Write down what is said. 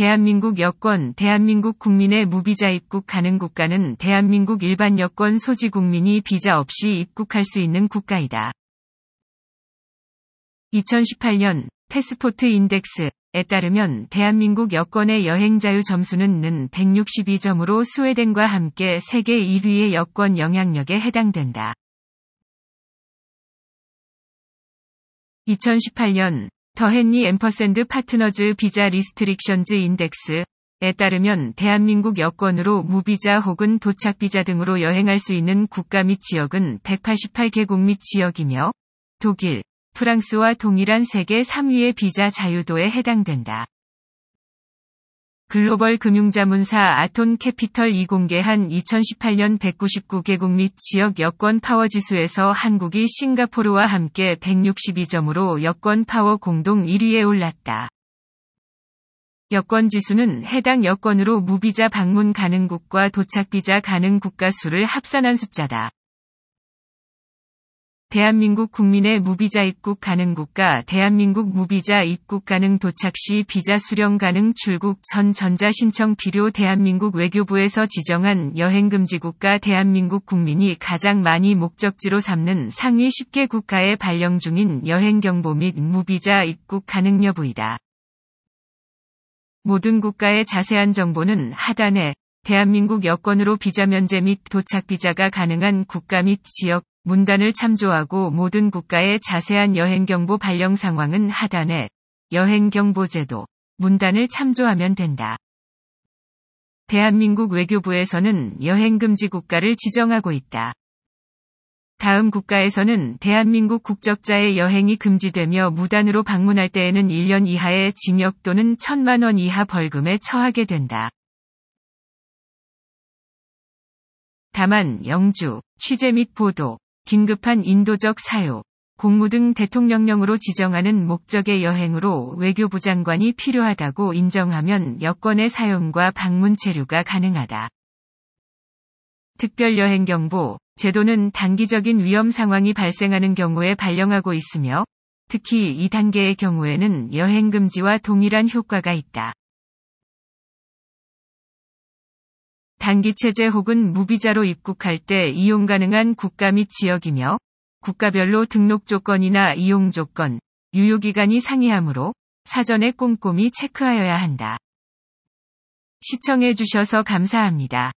대한민국 여권 대한민국 국민의 무비자 입국 가능 국가는 대한민국 일반 여권 소지 국민이 비자 없이 입국할 수 있는 국가이다. 2018년 패스포트 인덱스에 따르면 대한민국 여권의 여행 자유 점수는 는 162점으로 스웨덴과 함께 세계 1위의 여권 영향력에 해당된다. 2018년 The Henley ampersand Partners Visa Restrictions Index에 따르면 대한민국 여권으로 무비자 혹은 도착비자 등으로 여행할 수 있는 국가 및 지역은 188개국 및 지역이며 독일, 프랑스와 동일한 세계 3위의 비자 자유도에 해당된다. 글로벌 금융자문사 Arton Capital이 공개한 2018년 199개국 및 지역 여권 파워 지수에서 한국이 싱가포르와 함께 162점으로 여권 파워 공동 1위에 올랐다. 여권 지수는 해당 여권으로 무비자 방문 가능 국과 도착비자 가능 국가 수를 합산한 숫자다. 대한민국 국민의 무비자 입국 가능 국가 대한민국 무비자 입국 가능 도착 시 비자 수령 가능 출국 전 전자 신청 필요 대한민국 외교부에서 지정한 여행금지 국가 대한민국 국민이 가장 많이 목적지로 삼는 상위 10개 국가에 발령 중인 여행 경보 및 무비자 입국 가능 여부이다. 모든 국가의 자세한 정보는 하단에 대한민국 여권으로 비자 면제 및 도착 비자가 가능한 국가 및 지역 문단을 참조하고 모든 국가의 자세한 여행경보 발령 상황은 하단에 여행경보제도 문단을 참조하면 된다. 대한민국 외교부에서는 여행금지 국가를 지정하고 있다. 다음 국가에서는 대한민국 국적자의 여행이 금지되며 무단으로 방문할 때에는 1년 이하의 징역 또는 1천만 원 이하 벌금에 처하게 된다. 다만 영주, 취재 및 보도, 긴급한 인도적 사유, 공무 등 대통령령으로 지정하는 목적의 여행으로 외교부 장관이 필요하다고 인정하면 여권의 사용과 방문 체류가 가능하다. 특별여행경보, 제도는 단기적인 위험 상황이 발생하는 경우에 발령하고 있으며, 특히 이 단계의 경우에는 여행 금지와 동일한 효과가 있다. 단기체제 혹은 무비자로 입국할 때 이용 가능한 국가 및 지역이며 국가별로 등록 조건이나 이용 조건, 유효기간이 상이하므로 사전에 꼼꼼히 체크하여야 한다. 시청해주셔서 감사합니다.